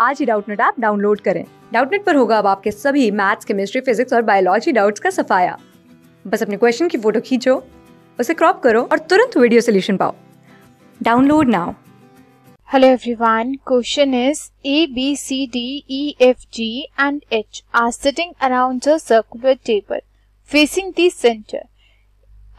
आज ही Doubtnut app download करें डाउटनेट पर होगा अब आपके सभी मैथ्स केमिस्ट्री फिजिक्स और बायोलॉजी डाउट्स का सफाया बस अपने क्वेश्चन की फ़ोटो खींचो उसे क्रॉप करो और तुरंत वीडियो सोल्यूशन पाओ download now Hello everyone. Question is A, B, C, D, E, F, G and H are sitting around a circular table facing the center.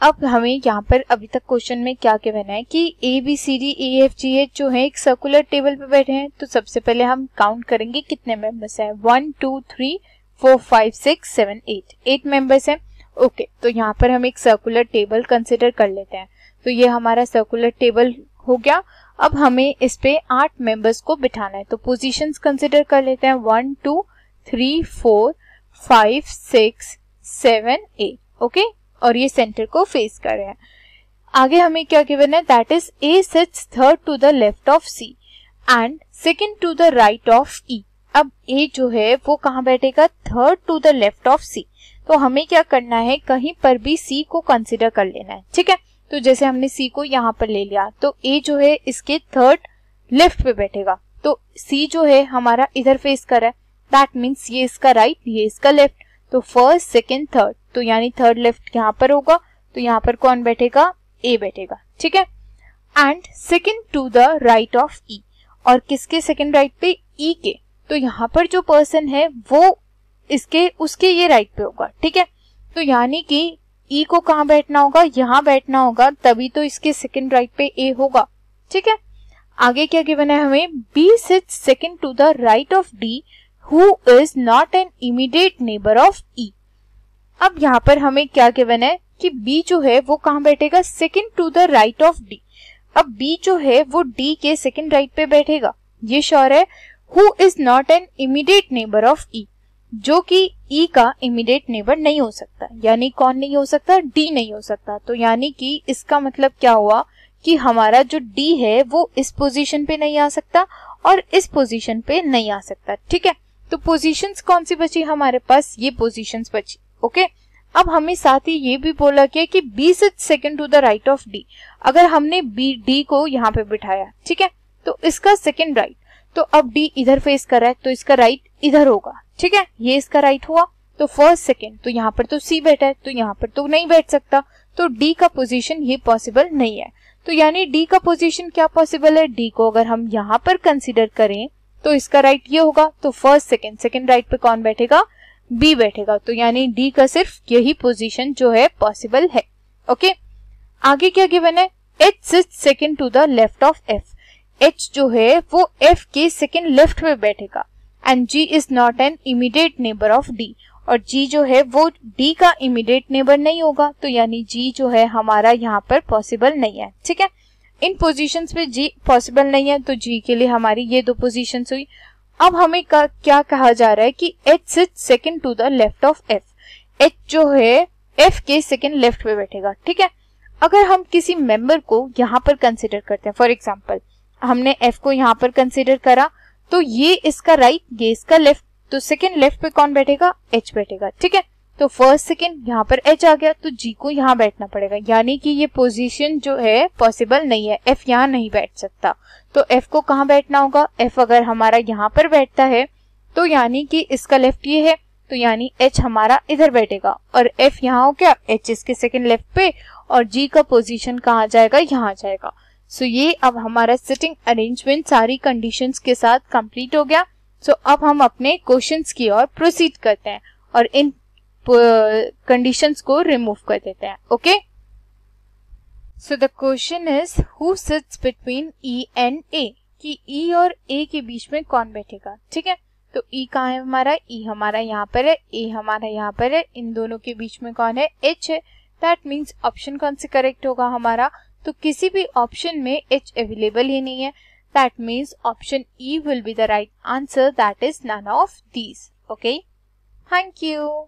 अब हमें यहाँ पर अभी तक क्वेश्चन में क्या कहना है कि A B C D E F G H जो है एक सर्कुलर टेबल पे बैठे हैं तो सबसे पहले हम काउंट करेंगे कितने मेंबर्स हैं। One two three four five six seven eight eight members हैं। ओके तो यहाँ पर हम एक सर्कुलर टेबल कंसिडर कर लेते हैं। तो ये हमारा सर्कुलर टेबल हो गया। अब हमें इस पे आठ मेंबर्स को बिठाना है। तो पोजीशंस कंसिडर कर लेते हैं। One two three four five six seven eight okay और ये सेंटर को फेस कर रहे हैं। आगे हमें क्या गिवन है? That is A sits third to the left of C and second to the right of E अब ए जो है वो कहाँ बैठेगा? Third to the left of C तो हमें क्या करना है? कहीं पर भी सी को कंसिडर कर लेना है। ठीक है? तो जैसे हमने सी को यहाँ पर ले लिया तो ए जो है इसके थर्ड लेफ़्ट पे बैठेगा। तो सी जो है हमारा इधर फेस कर रहा है। दैट मीन्स ये इसका राइट right, ये इसका लेफ़्ट तो फ़र्स्ट सेकेंड थर्ड तो यानी थर्ड लेफ़्ट यहाँ पर होगा तो यहाँ पर कौन बैठेगा? ए बैठेगा, ठीक है? And second to the right of E और किसके सेकेंड राइट पे? ई e के। तो यहाँ पर जो पर्सन है, वो इसके, उसके ये राइट पे होगा, ठीक है? तो यानी कि ई e को कहा बैठना होगा? यहाँ बैठना होगा, तभी तो इसके सेकेंड राइट पे ए होगा, ठीक है? आगे क्या गिवन है हमें? B sit second to the right of D who is not an immediate neighbour of E अब यहाँ पर हमें क्या गिवन है कि बी जो है वो कहाँ बैठेगा? Second to the right of D अब बी जो है वो डी के सेकेंड राइट पे बैठेगा। ये श्योर है who is not an immediate neighbour of E जो कि ई e का इमीडिएट नेबर नहीं हो सकता। यानी कौन नहीं हो सकता? डी नहीं हो सकता। तो यानी कि इसका मतलब क्या हुआ? कि हमारा जो डी है वो इस पोजीशन पे नहीं आ सकता और इस पोजीशन पे नहीं आ सकता। ठीक है? तो पोजीशंस कौन सी बची? हमारे पास ये पोजीशंस बची। ओके अब हमें साथ ही ये भी बोला गया कि B sit second to the right of D अगर हमने बी डी को यहाँ पे बिठाया, ठीक है? तो इसका सेकेंड राइट तो अब डी इधर फेस कर रहा है तो इसका राइट इधर होगा, ठीक है? ये इसका राइट हुआ तो फ़र्स्ट सेकेंड तो यहाँ पर तो सी बैठा है तो यहाँ पर तो नहीं बैठ सकता। तो डी का पोजीशन ये पॉसिबल नहीं है। तो यानी डी का पोजीशन क्या पॉसिबल है? डी को अगर हम यहाँ पर कंसिडर करें तो इसका राइट ये होगा तो फ़र्स्ट सेकेंड सेकेंड राइट पे कौन बैठेगा? बी बैठेगा। तो यानी डी का सिर्फ़ यही पोजीशन जो है पॉसिबल है। ओके आगे क्या गिवन है? H sits second to the left of F H जो है, वो एफ़ के सेकेंड लेफ़्ट में बैठेगा। And G is not an immediate neighbour of D और जी जो है, वो डी का इमीडिएट नेबर नहीं होगा। तो यानी जी जो है, हमारा यहाँ पर पॉसिबल नहीं है। ठीक है? इन पोजीशंस पे जी पॉसिबल नहीं है। तो जी के लिए हमारी ये दो पोजीशंस हुई। अब हमें क्या कहा जा रहा है कि H sit second to the left of F H जो है एफ़ के सेकेंड लेफ़्ट पे बैठेगा ठीक है? अगर हम किसी मेंबर को यहाँ पर कंसिडर करते हैं फॉर एग्ज़ाम्पल हमने एफ़ को यहाँ पर कंसिडर करा तो ये इसका राइट right, ये इसका लेफ़्ट तो सेकेंड लेफ़्ट पे कौन बैठेगा? एच बैठेगा ठीक है? तो फ़र्स्ट सेकेंड यहाँ पर एच आ गया तो जी को यहाँ बैठना पड़ेगा। यानी कि ये पोजीशन जो है पॉसिबल नहीं है। एफ़ यहाँ नहीं बैठ सकता। तो एफ़ को कहाँ बैठना होगा? एफ़ अगर हमारा यहाँ पर बैठता है तो यानी कि इसका लेफ़्ट ये है तो यानी एच हमारा इधर बैठेगा। और एफ़ यहाँ हो गया एच इसके सेकेंड लेफ़्ट पे, और जी का पोजीशन कहाँ जाएगा? यहाँ जाएगा। सो ये अब हमारा सिटिंग अरेंजमेंट सारी कंडीशंस के साथ कंप्लीट हो गया। सो अब हम अपने क्वेश्चंस की ओर प्रोसीड करते हैं। और इन कंडीशंस को रिमूव कर देते हैं okay so the question is who sits between E and A कि ई e और ए के बीच में कौन बैठेगा, ठीक है? तो ई e कहाँ है हमारा? ई e हमारा यहाँ पर है ए हमारा यहाँ पर है, इन दोनों के बीच में कौन है? एच है। दैट मीन्स ऑप्शन कौन से करेक्ट होगा हमारा? तो किसी भी ऑप्शन में एच अवेलेबल ही नहीं है। That means option E will be the right answer that is none of these okay thank you